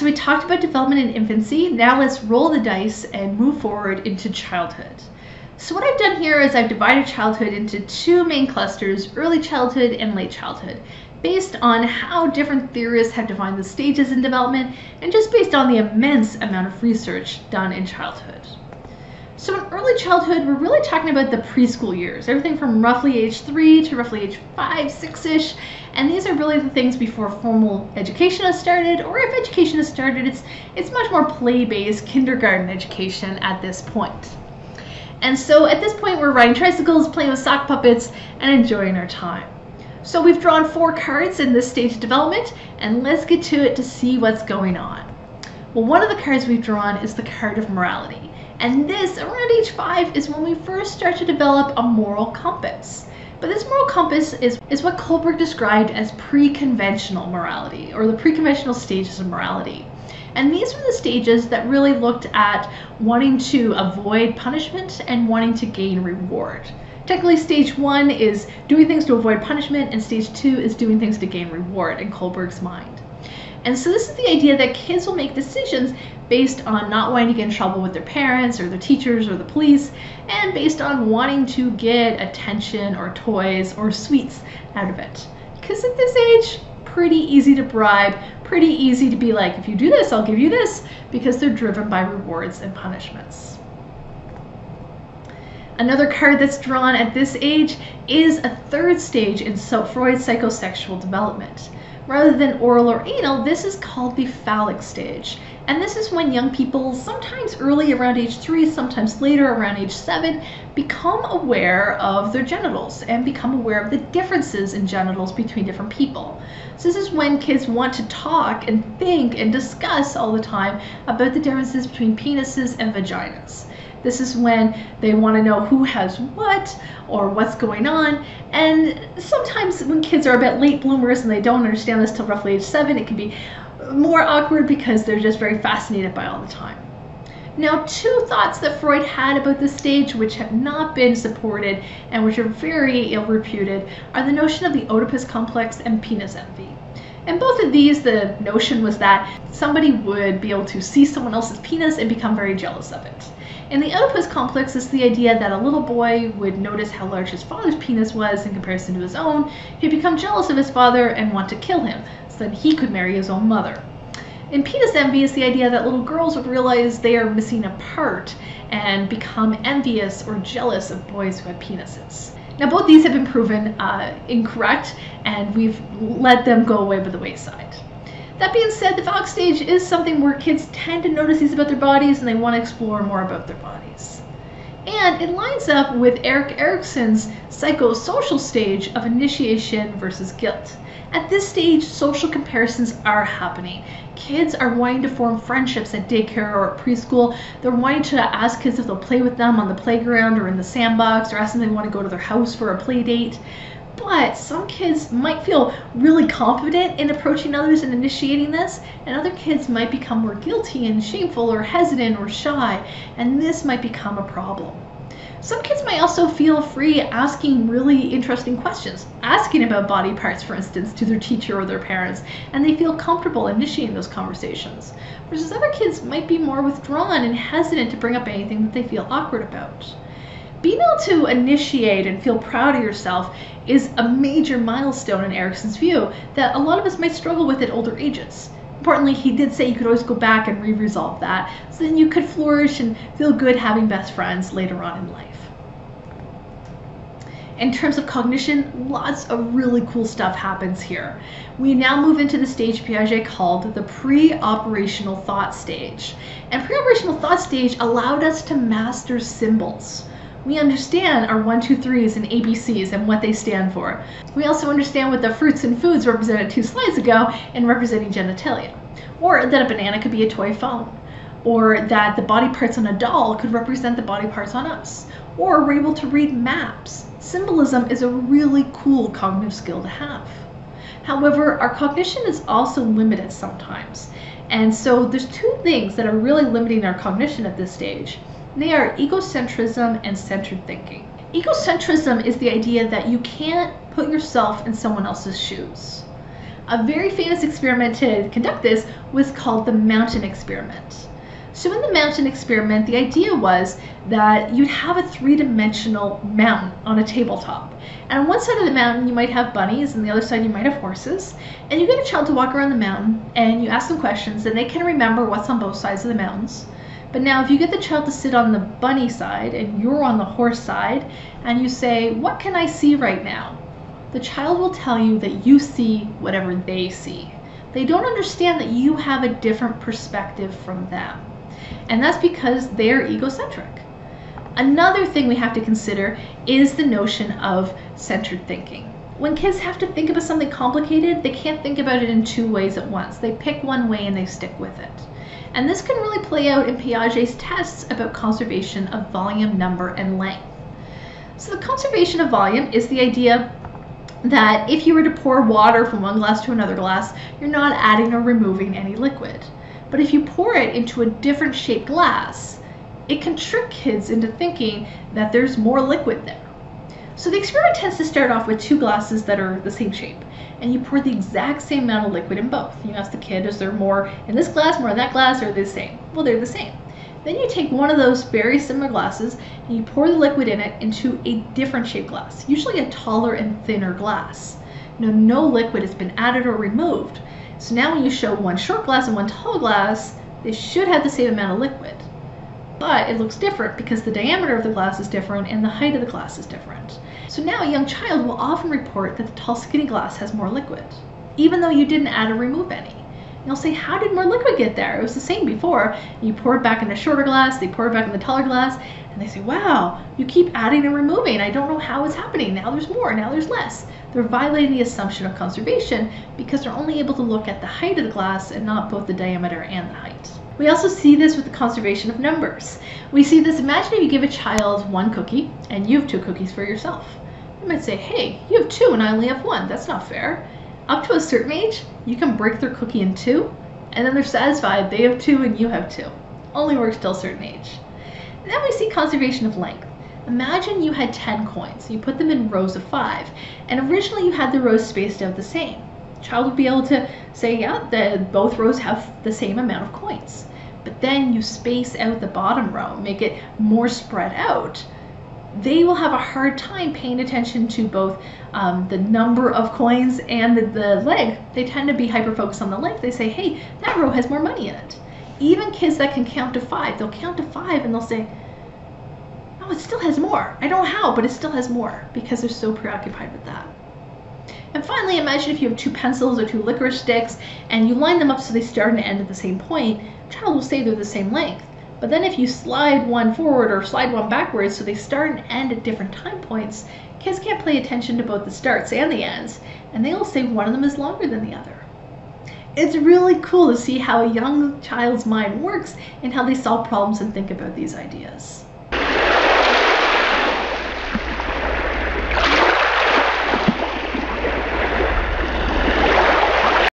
so we talked about development in infancy. Now let's roll the dice and move forward into childhood. So what I've done here is I've divided childhood into two main clusters, early childhood and late childhood, based on how different theorists have defined the stages in development and just based on the immense amount of research done in childhood. So in early childhood, we're really talking about the preschool years, everything from roughly age three to roughly age five, six-ish. And these are really the things before formal education has started, or if education has started, it's, it's much more play-based kindergarten education at this point. And so at this point, we're riding tricycles, playing with sock puppets, and enjoying our time. So we've drawn four cards in this stage of development, and let's get to it to see what's going on. Well, one of the cards we've drawn is the card of morality. And this, around age five, is when we first start to develop a moral compass. But this moral compass is, is what Kohlberg described as pre-conventional morality, or the pre-conventional stages of morality. And these were the stages that really looked at wanting to avoid punishment and wanting to gain reward. Technically, stage one is doing things to avoid punishment, and stage two is doing things to gain reward in Kohlberg's mind. And so this is the idea that kids will make decisions based on not wanting to get in trouble with their parents or their teachers or the police, and based on wanting to get attention or toys or sweets out of it. Because at this age, pretty easy to bribe, pretty easy to be like, if you do this, I'll give you this, because they're driven by rewards and punishments. Another card that's drawn at this age is a third stage in Freud's psychosexual development. Rather than oral or anal, this is called the phallic stage. And this is when young people, sometimes early around age three, sometimes later around age seven, become aware of their genitals and become aware of the differences in genitals between different people. So this is when kids want to talk and think and discuss all the time about the differences between penises and vaginas. This is when they want to know who has what or what's going on. And sometimes when kids are a bit late bloomers and they don't understand this till roughly age seven, it can be more awkward because they're just very fascinated by all the time. Now, two thoughts that Freud had about this stage, which have not been supported and which are very ill reputed, are the notion of the Oedipus complex and penis envy. And both of these, the notion was that somebody would be able to see someone else's penis and become very jealous of it. In the Oedipus complex is the idea that a little boy would notice how large his father's penis was in comparison to his own, he'd become jealous of his father and want to kill him, so that he could marry his own mother. In penis envy is the idea that little girls would realize they are missing a part and become envious or jealous of boys who have penises. Now both these have been proven uh, incorrect and we've let them go away by the wayside. That being said, the phallic stage is something where kids tend to notice these about their bodies and they want to explore more about their bodies. And it lines up with Erik Erikson's psychosocial stage of initiation versus guilt. At this stage, social comparisons are happening. Kids are wanting to form friendships at daycare or at preschool. They're wanting to ask kids if they'll play with them on the playground or in the sandbox or ask them if they want to go to their house for a play date. But some kids might feel really confident in approaching others and initiating this, and other kids might become more guilty and shameful or hesitant or shy, and this might become a problem. Some kids might also feel free asking really interesting questions, asking about body parts, for instance, to their teacher or their parents, and they feel comfortable initiating those conversations. Versus other kids might be more withdrawn and hesitant to bring up anything that they feel awkward about being able to initiate and feel proud of yourself is a major milestone in Erikson's view that a lot of us might struggle with at older ages. Importantly, he did say you could always go back and re-resolve that, so then you could flourish and feel good having best friends later on in life. In terms of cognition, lots of really cool stuff happens here. We now move into the stage Piaget called the pre-operational thought stage. And pre-operational thought stage allowed us to master symbols we understand our one, two, threes and ABCs and what they stand for. We also understand what the fruits and foods represented two slides ago in representing genitalia. Or that a banana could be a toy phone. Or that the body parts on a doll could represent the body parts on us. Or we're able to read maps. Symbolism is a really cool cognitive skill to have. However, our cognition is also limited sometimes. And so there's two things that are really limiting our cognition at this stage. They are egocentrism and centered thinking. Egocentrism is the idea that you can't put yourself in someone else's shoes. A very famous experiment to conduct this was called the mountain experiment. So in the mountain experiment, the idea was that you'd have a three-dimensional mountain on a tabletop. And on one side of the mountain, you might have bunnies, and the other side, you might have horses. And you get a child to walk around the mountain, and you ask them questions, and they can remember what's on both sides of the mountains. But now, if you get the child to sit on the bunny side, and you're on the horse side, and you say, What can I see right now? The child will tell you that you see whatever they see. They don't understand that you have a different perspective from them. And that's because they're egocentric. Another thing we have to consider is the notion of centered thinking. When kids have to think about something complicated, they can't think about it in two ways at once. They pick one way and they stick with it. And this can really play out in Piaget's tests about conservation of volume, number, and length. So the conservation of volume is the idea that if you were to pour water from one glass to another glass, you're not adding or removing any liquid. But if you pour it into a different shaped glass, it can trick kids into thinking that there's more liquid there. So the experiment tends to start off with two glasses that are the same shape, and you pour the exact same amount of liquid in both. You ask the kid, is there more in this glass, more in that glass, or are they the same? Well, they're the same. Then you take one of those very similar glasses and you pour the liquid in it into a different shaped glass, usually a taller and thinner glass. Now, no liquid has been added or removed, so now when you show one short glass and one tall glass, they should have the same amount of liquid. But it looks different because the diameter of the glass is different and the height of the glass is different. So now a young child will often report that the tall skinny glass has more liquid, even though you didn't add or remove any. And you'll say, how did more liquid get there? It was the same before. You pour it back in the shorter glass, they pour it back in the taller glass, and they say, wow, you keep adding and removing. I don't know how it's happening. Now there's more, now there's less. They're violating the assumption of conservation because they're only able to look at the height of the glass and not both the diameter and the height. We also see this with the conservation of numbers. We see this, imagine if you give a child one cookie and you have two cookies for yourself. You might say, hey, you have two and I only have one. That's not fair. Up to a certain age, you can break their cookie in two and then they're satisfied they have two and you have two. Only works till a certain age. And then we see conservation of length. Imagine you had 10 coins. You put them in rows of five, and originally you had the rows spaced out the same. Child would be able to say, yeah, the, both rows have the same amount of coins. Then you space out the bottom row, make it more spread out. They will have a hard time paying attention to both um, the number of coins and the, the length. They tend to be hyper focused on the leg. They say, hey, that row has more money in it. Even kids that can count to five, they'll count to five and they'll say, oh, it still has more. I don't know how, but it still has more because they're so preoccupied with that. And finally, imagine if you have two pencils or two licorice sticks and you line them up so they start and end at the same point. A child will say they're the same length. But then if you slide one forward or slide one backwards so they start and end at different time points, kids can't pay attention to both the starts and the ends, and they will say one of them is longer than the other. It's really cool to see how a young child's mind works and how they solve problems and think about these ideas.